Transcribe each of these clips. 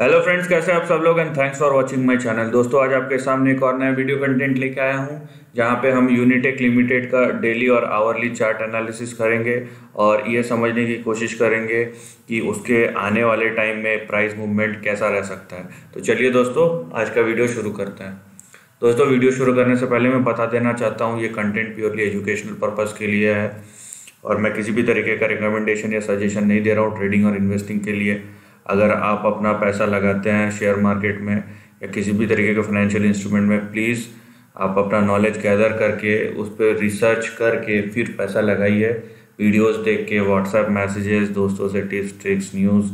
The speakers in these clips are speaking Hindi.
हेलो फ्रेंड्स कैसे आप सब लोग? And thanks for watching my channel दोस्तों, आज आपके सामने एक और नया वीडियो कंटेंट लेके आया हूँ, जहाँ पे हम यूनिटेक लिमिटेड का डेली और आवरली चार्ट एनालिसिस करेंगे और ये समझने की कोशिश करेंगे कि उसके आने वाले टाइम में प्राइस मूवमेंट कैसा रह सकता है। तो चलिए दोस्तों, आज का वीडियो शुरू करते हैं। दोस्तों वीडियो शुरू करने से पहले मैं बता देना चाहता हूँ, ये कंटेंट प्योरली एजुकेशनल पर्पज़ के लिए है और मैं किसी भी तरीके का रिकमेंडेशन या सजेशन नहीं दे रहा हूँ ट्रेडिंग और इन्वेस्टिंग के लिए। अगर आप अपना पैसा लगाते हैं शेयर मार्केट में या किसी भी तरीके के फाइनेंशियल इंस्ट्रूमेंट में प्लीज़ आप अपना नॉलेज गैदर करके, उस पर रिसर्च करके फिर पैसा लगाइए। वीडियोस देख के व्हाट्सएप मैसेजेस दोस्तों से टिप्स ट्रिक्स न्यूज़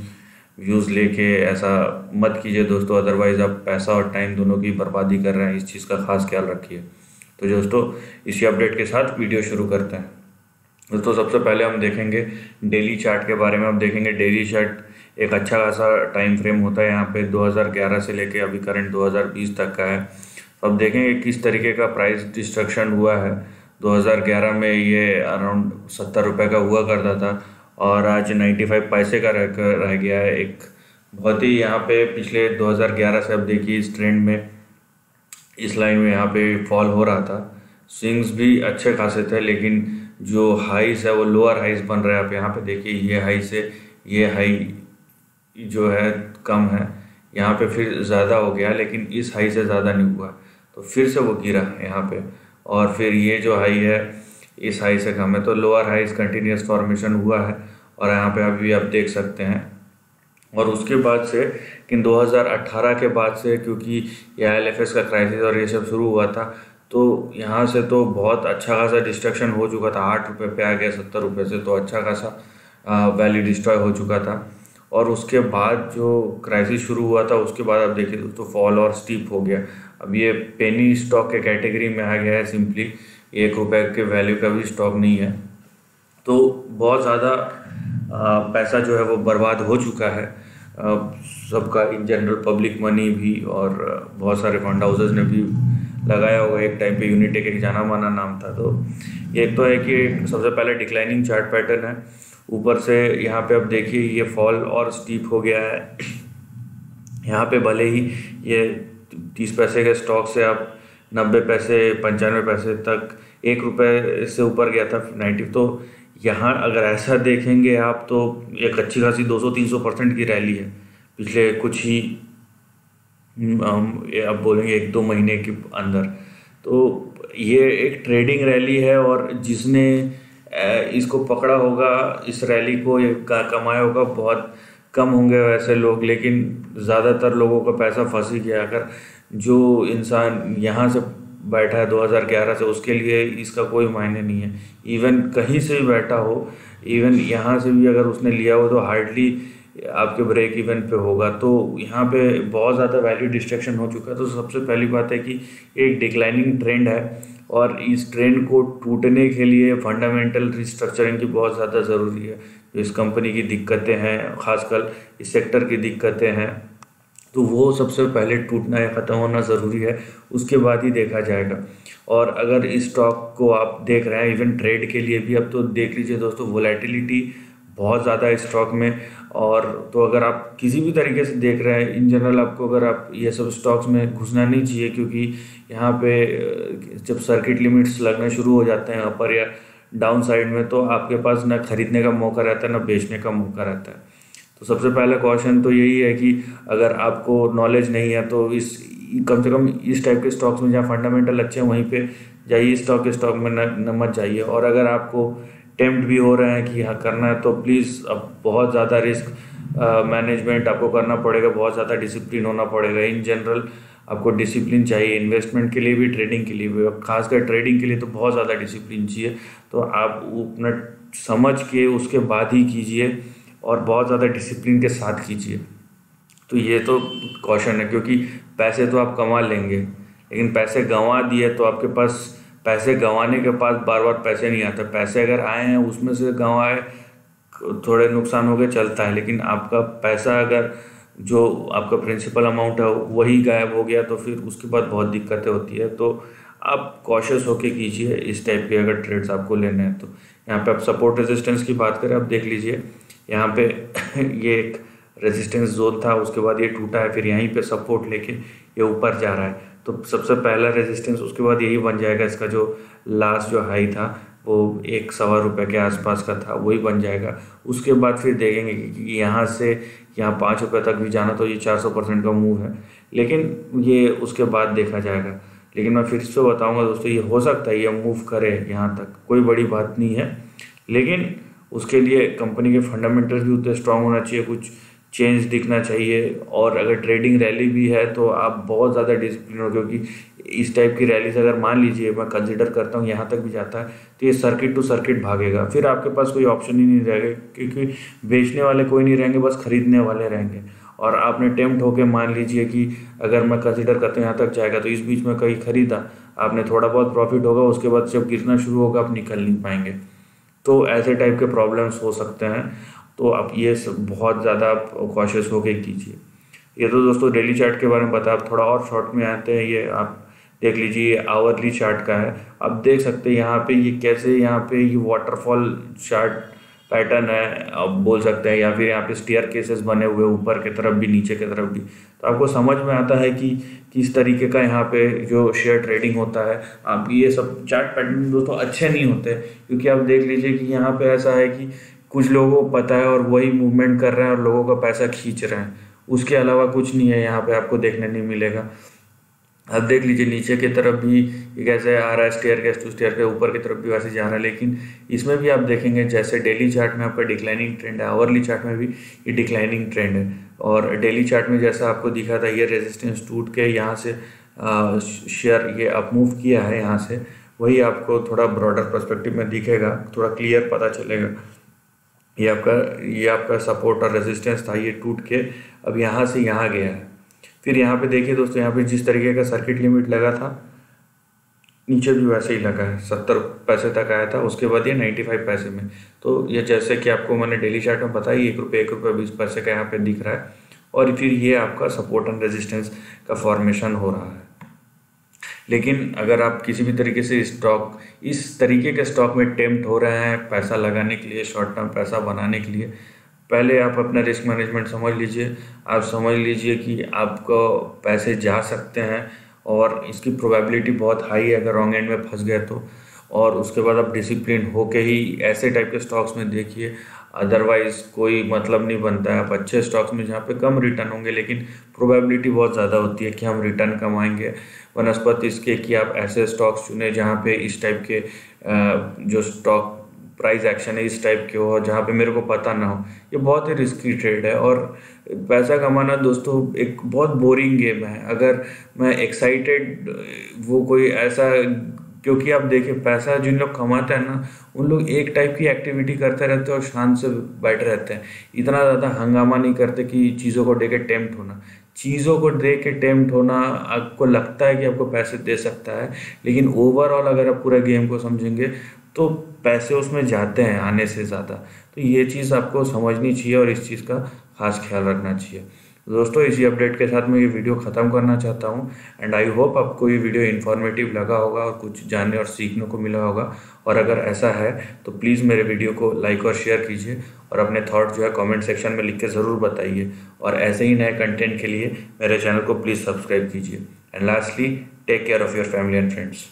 व्यूज़ लेके ऐसा मत कीजिए दोस्तों अदरवाइज़ आप पैसा और टाइम दोनों की बर्बादी कर रहे हैं। इस चीज़ का खास ख्याल रखिए। तो दोस्तों, इसी अपडेट के साथ वीडियो शुरू करते हैं। दोस्तों, सबसे पहले हम देखेंगे डेली चार्ट के बारे में। हम देखेंगे डेली चार्ट एक अच्छा खासा टाइम फ्रेम होता है यहाँ पे 2011 से लेके अभी करंट 2020 तक का है। तो अब देखेंगे किस तरीके का प्राइस डिस्ट्रक्शन हुआ है। 2011 में ये अराउंड सत्तर रुपये का हुआ करता था और आज 95 पैसे का रह कर रह गया है एक। बहुत ही यहाँ पे पिछले 2011 से अब देखिए इस ट्रेंड में, इस लाइन में यहाँ पे फॉल हो रहा था। स्विंग्स भी अच्छे खासे थे, लेकिन जो हाइस है वो लोअर हाइस बन रहा है। आप यहाँ पे देखिए ये हाई से ये हाई जो है, कम है। यहाँ पे फिर ज़्यादा हो गया, लेकिन इस हाई से ज़्यादा नहीं हुआ। तो फिर से वो गिरा यहाँ पे। और फिर ये जो हाई है, इस हाई से कम है। तो लोअर हाई कंटिन्यूस फॉर्मेशन हुआ है, और यहाँ पे अभी आप देख सकते हैं। और उसके बाद से कि 2018 के बाद से, क्योंकि ये एल का क्राइसिस और ये सब शुरू हुआ था तो यहाँ से तो बहुत अच्छा खासा डिस्ट्रक्शन हो चुका था। आठ रुपये पे आ गया, सत्तर रुपये से तो अच्छा खासा वैल्यू डिस्ट्रॉय हो चुका था। और उसके बाद जो क्राइसिस शुरू हुआ था, उसके बाद अब देखिए तो फॉल और स्टीप हो गया। अब ये पेनी स्टॉक के कैटेगरी में आ गया है सिंपली एक रुपए के वैल्यू का भी स्टॉक नहीं है। तो बहुत ज़्यादा पैसा जो है वो बर्बाद हो चुका है। सबका इन जनरल पब्लिक मनी भी और बहुत सारे फंड हाउसेज ने भी लगाया होगा। एक टाइम पे यूनिटेक एक जाना माना नाम था। तो एक तो है कि सबसे पहले डिक्लाइनिंग चार्ट पैटर्न है। ऊपर से यहाँ पे अब देखिए ये फॉल और स्टीप हो गया है। यहाँ पे भले ही ये तीस पैसे के स्टॉक से आप नब्बे पैसे, पंचानवे पैसे तक एक रुपये से ऊपर गया था नाइन्टी तो यहाँ अगर ऐसा देखेंगे आप तो एक अच्छी खासी 200-300 परसेंट की रैली है। पिछले कुछ ही हम अब बोलेंगे एक दो महीने के अंदर। तो ये एक ट्रेडिंग रैली है और जिसने इसको पकड़ा होगा, इस रैली को, ये कमाया होगा, बहुत कम होंगे वैसे लोग, लेकिन ज़्यादातर लोगों का पैसा फंस ही गया अगर जो इंसान यहाँ से बैठा है 2011 से, उसके लिए इसका कोई मायने नहीं है। इवन कहीं से भी बैठा हो इवन यहाँ से भी अगर उसने लिया हो तो हार्डली आपके ब्रेक इवन पे होगा। तो यहाँ पे बहुत ज़्यादा वैल्यू डिस्ट्रक्शन हो चुका है। तो सबसे पहली बात है कि एक डिक्लाइनिंग ट्रेंड है। और इस ट्रेंड को टूटने के लिए फंडामेंटल रिस्ट्रक्चरिंग की बहुत ज़्यादा ज़रूरी है। जो इस कंपनी की दिक्कतें हैं, खासकर इस सेक्टर की दिक्कतें हैं तो वो सबसे पहले टूटना या ख़त्म होना ज़रूरी है, उसके बाद ही देखा जाएगा। और अगर इस स्टॉक को आप देख रहे हैं इवन ट्रेड के लिए भी, अब तो देख लीजिए दोस्तों वोलेटिलिटी बहुत ज़्यादा है स्टॉक में। और तो अगर आप किसी भी तरीके से देख रहे हैं इन जनरल आपको अगर आप ये सब स्टॉक्स में घुसना नहीं चाहिए क्योंकि यहाँ पे जब सर्किट लिमिट्स लगने शुरू हो जाते हैं अपर या डाउन साइड में तो आपके पास ना खरीदने का मौका रहता है ना बेचने का मौका रहता है। तो सबसे पहला क्वेश्चन तो यही है कि अगर आपको नॉलेज नहीं है तो इस कम से कम इस टाइप के स्टॉक्स में जहाँ फंडामेंटल अच्छे हैं वहीं पे जाइए स्टॉक स्टॉक में न, न मत जाइए। और अगर आपको टेम्प्ट भी हो रहे हैं कि हाँ करना है तो प्लीज़ अब बहुत ज़्यादा रिस्क मैनेजमेंट आपको करना पड़ेगा, बहुत ज़्यादा डिसिप्लिन होना पड़ेगा। इन जनरल आपको डिसिप्लिन चाहिए इन्वेस्टमेंट के लिए भी ट्रेडिंग के लिए भी। खासकर ट्रेडिंग के लिए तो बहुत ज़्यादा डिसिप्लिन चाहिए। तो आप अपना समझ के उसके बाद ही कीजिए और बहुत ज़्यादा डिसिप्लिन के साथ कीजिए। तो ये तो क्वेश्चन है, क्योंकि पैसे तो आप कमा लेंगे, लेकिन पैसे गंवा दिए तो आपके पास पैसे गंवाने के पास बार बार पैसे नहीं आते। पैसे अगर आए हैं, उसमें से गंवाए, थोड़े नुकसान हो गए चलता है। लेकिन आपका पैसा अगर, जो आपका प्रिंसिपल अमाउंट है, वही गायब हो गया तो फिर उसके बाद बहुत दिक्कतें होती है। तो आप कॉशियस होके कीजिए इस टाइप के अगर ट्रेड्स आपको लेने हैं तो। यहाँ पे आप सपोर्ट रेजिस्टेंस की बात करें, आप देख लीजिए। यहाँ पे ये एक रेजिस्टेंस जोन था, उसके बाद ये टूटा है, फिर यहीं पे सपोर्ट लेके ये ऊपर जा रहा है। तो सबसे पहला रेजिस्टेंस उसके बाद यही बन जाएगा इसका जो लास्ट जो हाई था, वो एक सवा रुपये के आसपास का था, वही बन जाएगा। उसके बाद फिर देखेंगे कि यहाँ से, यहाँ पाँच रुपये तक भी जाना तो ये चार सौ परसेंट का मूव है। लेकिन ये उसके बाद देखा जाएगा। लेकिन मैं फिर से बताऊँगा दोस्तों, ये हो सकता है ये मूव करे यहाँ तक, कोई बड़ी बात नहीं है। लेकिन उसके लिए कंपनी के फंडामेंटल्स भी उतने स्ट्रांग होना चाहिए, कुछ चेंज दिखना चाहिए और अगर ट्रेडिंग रैली भी है तो आप बहुत ज़्यादा डिसिप्लिन हो, क्योंकि इस टाइप की रैलीज अगर मान लीजिए मैं कंसिडर करता हूँ, यहाँ तक भी जाता है तो ये सर्किट टू सर्किट भागेगा। फिर आपके पास कोई ऑप्शन ही नहीं रहेगा, क्योंकि बेचने वाले कोई नहीं रहेंगे, बस खरीदने वाले रहेंगे। और आपने टेम्प्ट होके मान लीजिए कि अगर मैं कंसिडर करता हूँ, यहाँ तक जाएगा तो इस बीच में कहीं खरीदा, आपने थोड़ा बहुत प्रॉफिट होगा, उसके बाद जब गिरना शुरू होगा, आप निकल नहीं पाएँगे। तो ऐसे टाइप के प्रॉब्लम्स हो सकते हैं। तो आप ये सब बहुत ज़्यादा कॉशियस होके कीजिए। ये तो दोस्तों डेली चार्ट के बारे में बता, आप थोड़ा और शॉर्ट में आते हैं, ये आप देख लीजिए आवरली चार्ट का है। आप देख सकते हैं यहाँ पे ये कैसे यहाँ पे ये वाटरफॉल चार्ट पैटर्न है, आप बोल सकते हैं, या फिर यहाँ पे स्टेयर केसेस बने हुए ऊपर की तरफ़ भी, नीचे की तरफ़ भी। तो आपको समझ में आता है कि किस तरीके का यहाँ पे जो शेयर ट्रेडिंग होता है। आप ये सब चार्ट पैटर्न दोस्तों अच्छे नहीं होते, क्योंकि आप देख लीजिए कि यहाँ पे ऐसा है कि कुछ लोगों को पता है और वही मूवमेंट कर रहे हैं और लोगों का पैसा खींच रहे हैं। उसके अलावा कुछ नहीं है, यहाँ पे आपको देखने नहीं मिलेगा। अब देख लीजिए, नीचे की तरफ़ भी कैसे आ रहा है स्टेयर के टू स्टेयर के ऊपर की तरफ़ भी वैसे जा रहा है, लेकिन इसमें भी आप देखेंगे, जैसे डेली चार्ट में आपका डिक्लाइनिंग ट्रेंड है आवरली चार्ट में भी ये डिक्लाइनिंग ट्रेंड है। और डेली चार्ट में जैसा आपको दिखा था, ये रेजिस्टेंस टूट के यहाँ से शेयर ये अप मूव किया है यहाँ से, वही आपको थोड़ा ब्रॉडर परस्पेक्टिव में दिखेगा, थोड़ा क्लियर पता चलेगा। ये आपका ये आपका सपोर्ट और रेजिस्टेंस था, ये टूट के अब यहाँ से यहाँ गया है। फिर यहाँ पे देखिए दोस्तों, यहाँ पे जिस तरीके का सर्किट लिमिट लगा था, नीचे भी वैसे ही लगा है। सत्तर पैसे तक आया था, उसके बाद ये नाइन्टी फाइव पैसे में। तो ये जैसे कि आपको मैंने डेली चार्ट में बताया, एक रुपये एक रुपये, बीस पैसे का यहाँ पे दिख रहा है। और फिर ये आपका सपोर्ट एंड रेजिस्टेंस का फॉर्मेशन हो रहा है। लेकिन अगर आप किसी भी तरीके से स्टॉक इस तरीके के स्टॉक में टेम्प्ट हो रहे हैं पैसा लगाने के लिए शॉर्ट टर्म पैसा बनाने के लिए, पहले आप अपना रिस्क मैनेजमेंट समझ लीजिए। आप समझ लीजिए कि आपको पैसे जा सकते हैं और इसकी प्रोबेबिलिटी बहुत हाई है अगर रॉन्ग एंड में फंस गए तो। और उसके बाद आप डिसिप्लिन होके ही ऐसे टाइप के स्टॉक्स में देखिए। अदरवाइज़ कोई मतलब नहीं बनता है। आप अच्छे स्टॉक्स में जहाँ पे कम रिटर्न होंगे, लेकिन प्रोबेबिलिटी बहुत ज़्यादा होती है कि हम रिटर्न कमाएँगे। वनस्पत इसके कि आप ऐसे स्टॉक्स चुने जहाँ पे इस टाइप के जो स्टॉक प्राइस एक्शन है, इस टाइप के हो, जहाँ पे मेरे को पता ना हो। ये बहुत ही रिस्की ट्रेड है और पैसा कमाना दोस्तों एक बहुत बोरिंग गेम है। अगर मैं एक्साइटेड वो कोई ऐसा क्योंकि आप देखिए, पैसा जिन लोग कमाते हैं ना, उन लोग एक टाइप की एक्टिविटी करते रहते हैं और शांत से बैठे रहते हैं। इतना ज़्यादा हंगामा नहीं करते कि चीज़ों को देख के टेम्प्ट होना। चीज़ों को देख के टेम्प्ट होना आपको लगता है कि आपको पैसे दे सकता है, लेकिन ओवरऑल अगर आप पूरा गेम को समझेंगे तो पैसे उसमें जाते हैं आने से ज़्यादा। तो ये चीज़ आपको समझनी चाहिए और इस चीज़ का खास ख्याल रखना चाहिए। दोस्तों, इसी अपडेट के साथ मैं ये वीडियो ख़त्म करना चाहता हूँ एंड आई होप आपको ये वीडियो इन्फॉर्मेटिव लगा होगा और कुछ जानने और सीखने को मिला होगा। और अगर ऐसा है तो प्लीज़ मेरे वीडियो को लाइक और शेयर कीजिए और अपने थॉट जो है कमेंट सेक्शन में लिख के ज़रूर बताइए। और ऐसे ही नए कंटेंट के लिए मेरे चैनल को प्लीज़ सब्सक्राइब कीजिए। And lastly take care of your family and friends